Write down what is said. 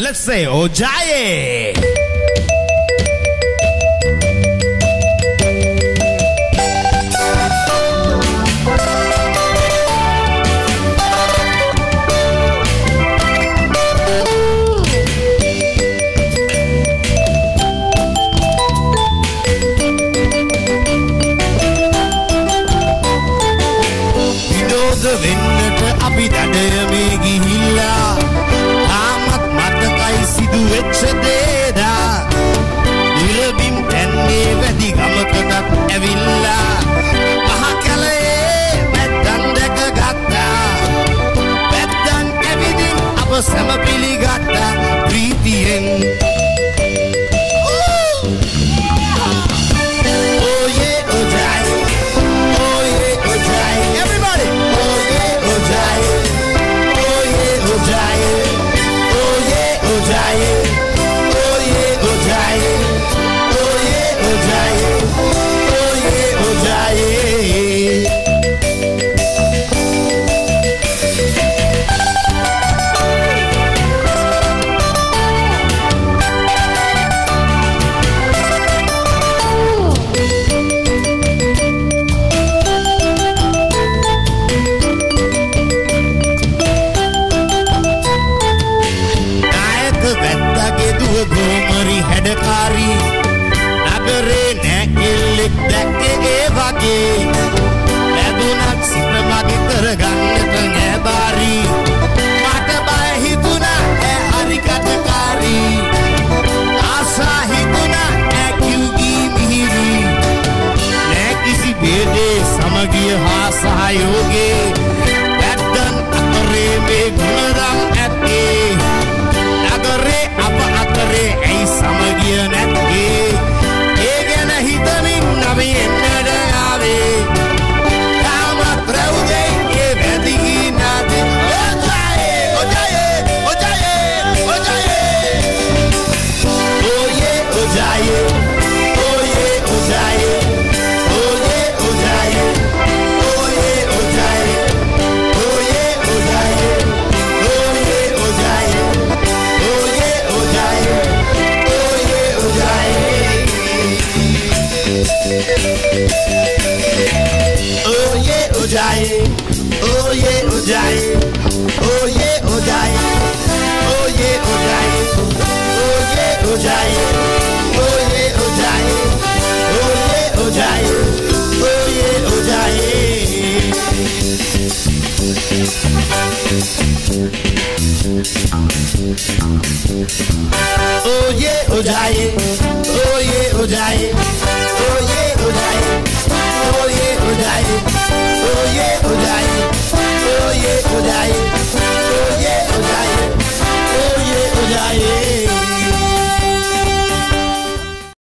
And let's say Ojaye. විනෝද වෙන්නට අපි දඩයමේ ගිහිල්ලා você é meu ගෝමරි හැඩකාරී නගරේ නැකිල්ලෙක් දැක්කේ ඒ වගේ. ලැබුණක් සිත මගේ කරගන්නට නෑබාරී. මට බය හිතුණා ඈ හරි කටකාරී. ආසා හිතුණා ඈ කිව්ගී මිහිරි. නෑ කිසි බේදේ සමගිය හා සහයෝගේ ओ ये हो जाए ओ ये हो जाए ओ ये हो ओ ये हो ओ ये हो ओ ये हो जाए ओ ये हो जाए ओ ओ ये ये हो tonight.